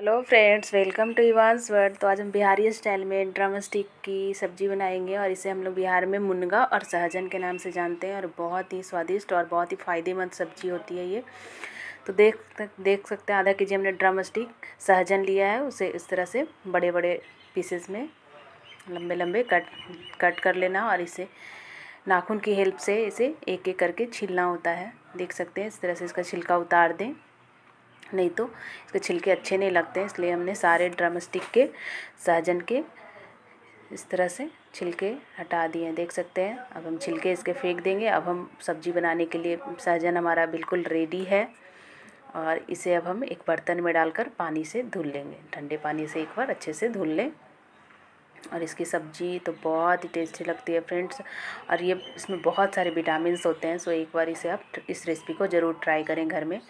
Hello friends welcome to Evan's world तो आज हम बिहारी स्टाइल में ड्रम स्टिक की सब्ज़ी बनाएँगे और इसे हम लोग बिहार में मुनगा और सहजन के नाम से जानते हैं और बहुत ही स्वादिष्ट और बहुत ही फ़ायदेमंद सब्ज़ी होती है ये। तो देख देख सकते हैं, आधा के जी हमने ड्रम स्टिक सहजन लिया है, उसे इस तरह से बड़े बड़े पीसेस में लंबे लंबे कट कट कर लेना और इसे नाखून की हेल्प से इसे एक एक करके छीलना होता है। देख सकते हैं, इस तरह से इसका छिलका उतार दें। नहीं तो इसके छिलके अच्छे नहीं लगते हैं, इसलिए हमने सारे ड्रम स्टिक के सहजन के, इस तरह से छिलके हटा दिए हैं। देख सकते हैं, अब हम छिलके इसके फेंक देंगे। अब हम सब्ज़ी बनाने के लिए सहजन हमारा बिल्कुल रेडी है और इसे अब हम एक बर्तन में डालकर पानी से धुल लेंगे। ठंडे पानी से एक बार अच्छे से धुल लें। और इसकी सब्ज़ी तो बहुत ही टेस्टी लगती है फ्रेंड्स और ये, इसमें बहुत सारे विटामिन होते हैं सो एक बार इसे आप इस रेसिपी को ज़रूर ट्राई करें घर में।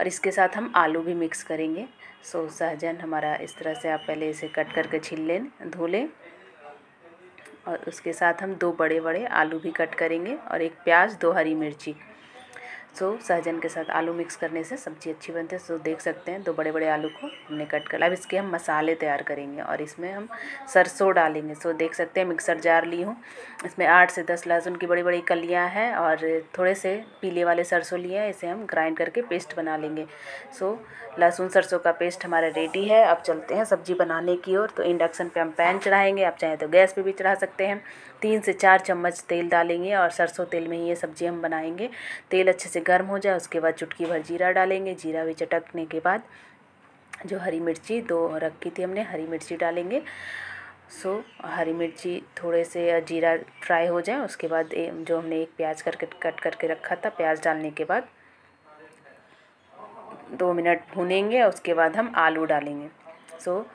और इसके साथ हम आलू भी मिक्स करेंगे। सो सहजन हमारा इस तरह से आप पहले इसे कट करके छील लें, धो लें। और उसके साथ हम दो बड़े बड़े आलू भी कट करेंगे और एक प्याज, दो हरी मिर्ची। सो सहजन के साथ आलू मिक्स करने से सब्ज़ी अच्छी बनती है, सो देख सकते हैं दो बड़े बड़े आलू को हमने कट कर अब इसके हम मसाले तैयार करेंगे और इसमें हम सरसों डालेंगे। सो देख सकते हैं मिक्सर जार ली हूँ। इसमें आठ से दस लहसुन की बड़ी बड़ी कलियाँ हैं और थोड़े से पीले वाले सरसों लिए हैं, इसे हम ग्राइंड करके पेस्ट बना लेंगे। सो लहसुन सरसों का पेस्ट हमारा रेडी है। अब चलते हैं सब्ज़ी बनाने की ओर। तो इंडक्शन पर हम पैन चढ़ाएँगे। आप चाहें तो गैस पर भी चढ़ा सकते हैं। तीन से चार चम्मच तेल डालेंगे और सरसों तेल में ही ये सब्ज़ी हम बनाएँगे। तेल अच्छे से गर्म हो जाए, उसके बाद चुटकी भर जीरा डालेंगे। जीरा भी चटकने के बाद जो हरी मिर्ची, दो रखी थी हमने, हरी मिर्ची डालेंगे। सो, हरी मिर्ची थोड़े से जीरा फ्राई हो जाए, उसके बाद जो हमने एक प्याज करके, कट करके रखा था, प्याज डालने के बाद दो मिनट भूनेंगे, उसके बाद हम आलू डालेंगे। सो,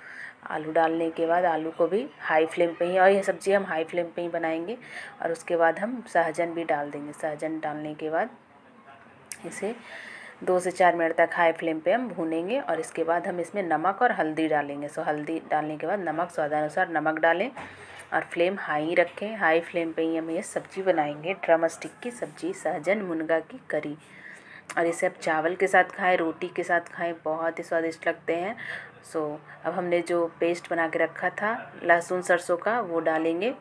आलू डालने के बाद आलू को भी हाई फ्लेम पे ही, और ये सब्ज़ी हम हाई फ्लेम पे ही बनाएँगे, और उसके बाद हम सहजन भी डाल देंगे। सहजन डालने के बाद इसे दो से चार मिनट तक हाई फ्लेम पे हम भूनेंगे और इसके बाद हम इसमें नमक और हल्दी डालेंगे। सो, हल्दी डालने के बाद नमक, स्वादानुसार नमक डालें और फ्लेम हाई रखें। हाई फ्लेम पे ही हम ये सब्ज़ी बनाएँगे ड्रम स्टिक की सब्ज़ी, सहजन मुनगा की करी। और इसे आप चावल के साथ खाएँ, रोटी के साथ खाएँ, बहुत ही स्वादिष्ट लगते हैं। सो, अब हमने जो पेस्ट बना के रखा था, लहसुन सरसों का, वो डालेंगे।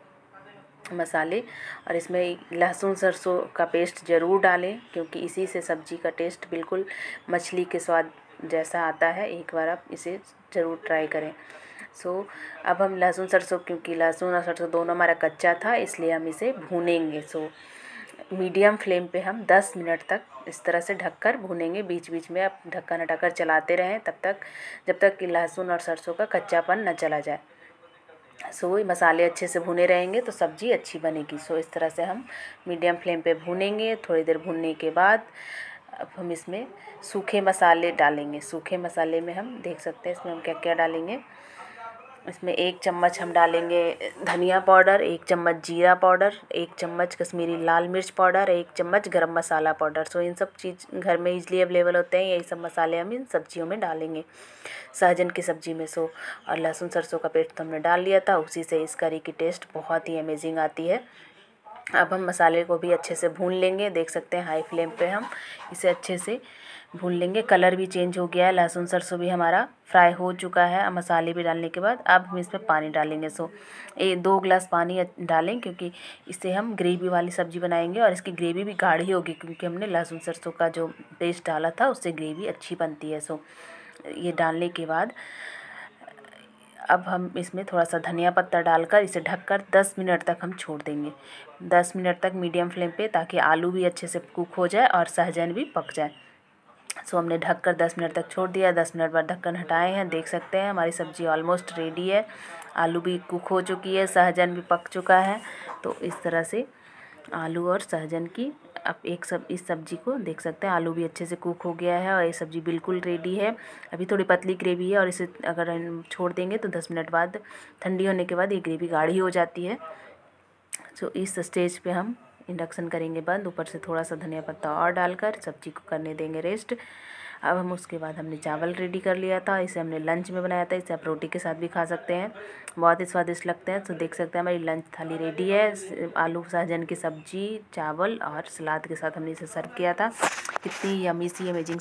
मसाले और इसमें लहसुन सरसों का पेस्ट ज़रूर डालें क्योंकि इसी से सब्ज़ी का टेस्ट बिल्कुल मछली के स्वाद जैसा आता है। एक बार आप इसे ज़रूर ट्राई करें। सो so, अब हम लहसुन सरसों क्योंकि लहसुन और सरसों दोनों हमारा कच्चा था इसलिए हम इसे भूनेंगे। सो so, मीडियम फ्लेम पे हम 10 मिनट तक इस तरह से ढककर भूनेंगे। बीच बीच में आप ढक्कन हटाकर चलाते रहें तब तक जब तक कि लहसुन और सरसों का कच्चापन न चला जाए। सो मसाले अच्छे से भुने रहेंगे तो सब्ज़ी अच्छी बनेगी। सो इस तरह से हम मीडियम फ्लेम पे भूनेंगे, थोड़ी देर भूनने के बाद अब हम इसमें सूखे मसाले डालेंगे। सूखे मसाले में हम देख सकते हैं इसमें हम क्या क्या डालेंगे। इसमें एक चम्मच हम डालेंगे धनिया पाउडर, एक चम्मच जीरा पाउडर, एक चम्मच कश्मीरी लाल मिर्च पाउडर, एक चम्मच गरम मसाला पाउडर। सो इन सब चीज़ घर में इजली अवेलेबल होते हैं। यही सब मसाले हम इन सब्जियों में डालेंगे, सहजन की सब्ज़ी में। सो और लहसुन सरसों का पेस्ट तो हमने डाल लिया था। उसी से इस करी की टेस्ट बहुत ही अमेजिंग आती है। अब हम मसाले को भी अच्छे से भून लेंगे। देख सकते हैं हाई फ्लेम पे हम इसे अच्छे से भून लेंगे। कलर भी चेंज हो गया है। लहसुन, सरसों भी हमारा फ्राई हो चुका है। मसाले भी डालने के बाद अब हम इसमें पानी डालेंगे। सो ए दो ग्लास पानी डालें क्योंकि इससे हम ग्रेवी वाली सब्ज़ी बनाएँगे और इसकी ग्रेवी भी गाढ़ी होगी क्योंकि हमने लहसुन, सरसों का जो पेस्ट डाला था, उससे ग्रेवी अच्छी बनती है। सो ये डालने के बाद अब हम इसमें थोड़ा सा धनिया पत्ता डालकर इसे ढककर 10 मिनट तक हम छोड़ देंगे। 10 मिनट तक मीडियम फ्लेम पे ताकि आलू भी अच्छे से कुक हो जाए और सहजन भी पक जाए। सो हमने ढककर 10 मिनट तक छोड़ दिया। 10 मिनट बाद ढक्कन हटाए हैं। देख सकते हैं हमारी सब्ज़ी ऑलमोस्ट रेडी है। आलू भी कुक हो चुकी है, सहजन भी पक चुका है। तो इस तरह से आलू और सहजन की। आप एक सब, इस सब्ज़ी को देख सकते हैं। आलू भी अच्छे से कुक हो गया है और ये सब्ज़ी बिल्कुल रेडी है। अभी थोड़ी पतली ग्रेवी है और इसे अगर छोड़ देंगे तो दस मिनट बाद, ठंडी होने के बाद ये ग्रेवी गाढ़ी हो जाती है। सो इस स्टेज पे हम इंडक्शन करेंगे बंद। ऊपर से थोड़ा सा धनिया पत्ता और डालकर सब्ज़ी को करने देंगे रेस्ट अब हम उसके बाद हमने चावल रेडी कर लिया था, इसे हमने लंच में बनाया था, इसे आप रोटी के साथ भी खा सकते हैं। बहुत ही स्वादिष्ट लगते हैं। तो देख सकते हैं हमारी लंच थाली रेडी है। आलू सहजन की सब्ज़ी, चावल और सलाद के साथ हमने इसे सर्व किया था। कितनी यमी सी अमेजिंग